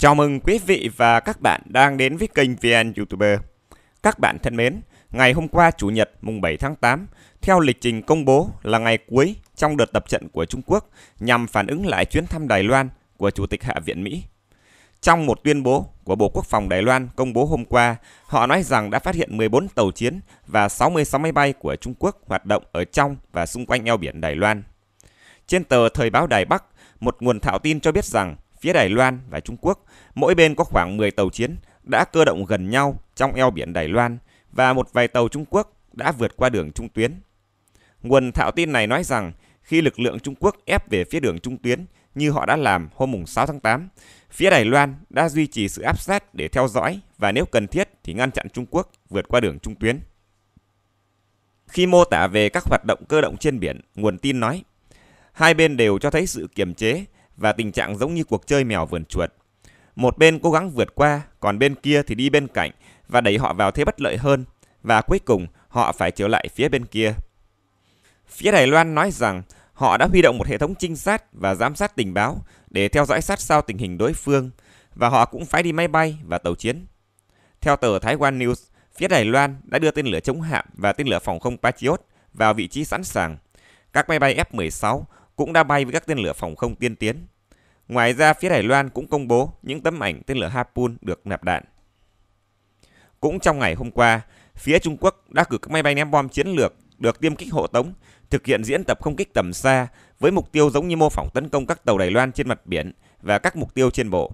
Chào mừng quý vị và các bạn đang đến với kênh VN YouTuber. Các bạn thân mến, ngày hôm qua Chủ nhật mùng 7 tháng 8, theo lịch trình công bố là ngày cuối trong đợt tập trận của Trung Quốc nhằm phản ứng lại chuyến thăm Đài Loan của Chủ tịch Hạ viện Mỹ. Trong một tuyên bố của Bộ Quốc phòng Đài Loan công bố hôm qua, họ nói rằng đã phát hiện 14 tàu chiến và 66 máy bay của Trung Quốc hoạt động ở trong và xung quanh eo biển Đài Loan. Trên tờ Thời báo Đài Bắc, một nguồn thạo tin cho biết rằng phía Đài Loan và Trung Quốc, mỗi bên có khoảng 10 tàu chiến đã cơ động gần nhau trong eo biển Đài Loan và một vài tàu Trung Quốc đã vượt qua đường trung tuyến. Nguồn thạo tin này nói rằng khi lực lượng Trung Quốc ép về phía đường trung tuyến như họ đã làm hôm 6 tháng 8, phía Đài Loan đã duy trì sự áp sát để theo dõi và nếu cần thiết thì ngăn chặn Trung Quốc vượt qua đường trung tuyến. Khi mô tả về các hoạt động cơ động trên biển, nguồn tin nói, hai bên đều cho thấy sự kiềm chế và tình trạng giống như cuộc chơi mèo vườn chuột. Một bên cố gắng vượt qua, còn bên kia thì đi bên cạnh và đẩy họ vào thế bất lợi hơn, và cuối cùng họ phải trở lại phía bên kia. Phía Đài Loan nói rằng họ đã huy động một hệ thống trinh sát và giám sát tình báo để theo dõi sát sao tình hình đối phương, và họ cũng phải đi máy bay và tàu chiến. Theo tờ Thái Quan News, phía Đài Loan đã đưa tên lửa chống hạm và tên lửa phòng không Patriot vào vị trí sẵn sàng. Các máy bay F-16 cũng đã bay với các tên lửa phòng không tiên tiến. Ngoài ra, phía Đài Loan cũng công bố những tấm ảnh tên lửa Harpoon được nạp đạn. Cũng trong ngày hôm qua, phía Trung Quốc đã cử các máy bay ném bom chiến lược được tiêm kích hộ tống thực hiện diễn tập không kích tầm xa với mục tiêu giống như mô phỏng tấn công các tàu Đài Loan trên mặt biển và các mục tiêu trên bộ.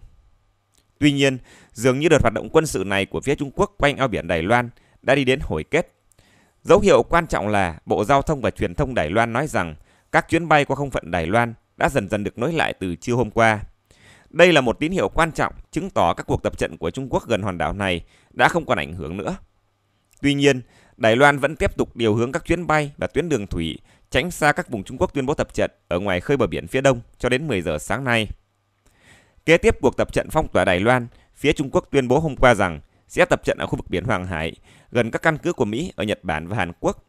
Tuy nhiên, dường như đợt hoạt động quân sự này của phía Trung Quốc quanh eo biển Đài Loan đã đi đến hồi kết. Dấu hiệu quan trọng là Bộ Giao thông và Truyền thông Đài Loan nói rằng các chuyến bay qua không phận Đài Loan đã dần dần được nối lại từ trưa hôm qua. Đây là một tín hiệu quan trọng chứng tỏ các cuộc tập trận của Trung Quốc gần hòn đảo này đã không còn ảnh hưởng nữa. Tuy nhiên, Đài Loan vẫn tiếp tục điều hướng các chuyến bay và tuyến đường thủy tránh xa các vùng Trung Quốc tuyên bố tập trận ở ngoài khơi bờ biển phía đông cho đến 10 giờ sáng nay. Kế tiếp cuộc tập trận phong tỏa Đài Loan, phía Trung Quốc tuyên bố hôm qua rằng sẽ tập trận ở khu vực biển Hoàng Hải, gần các căn cứ của Mỹ ở Nhật Bản và Hàn Quốc.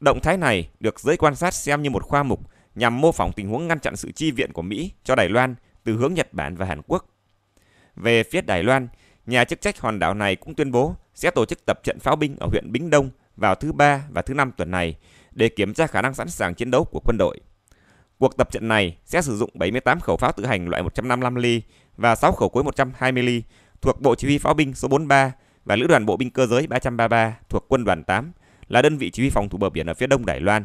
Động thái này được giới quan sát xem như một khoa mục nhằm mô phỏng tình huống ngăn chặn sự chi viện của Mỹ cho Đài Loan từ hướng Nhật Bản và Hàn Quốc. Về phía Đài Loan, nhà chức trách hòn đảo này cũng tuyên bố sẽ tổ chức tập trận pháo binh ở huyện Bính Đông vào thứ ba và thứ năm tuần này để kiểm tra khả năng sẵn sàng chiến đấu của quân đội. Cuộc tập trận này sẽ sử dụng 78 khẩu pháo tự hành loại 155 ly và 6 khẩu cối 120 ly thuộc Bộ Chỉ huy Pháo binh số 43 và Lữ đoàn Bộ binh Cơ giới 333 thuộc Quân đoàn 8 là đơn vị chỉ huy phòng thủ bờ biển ở phía đông Đài Loan.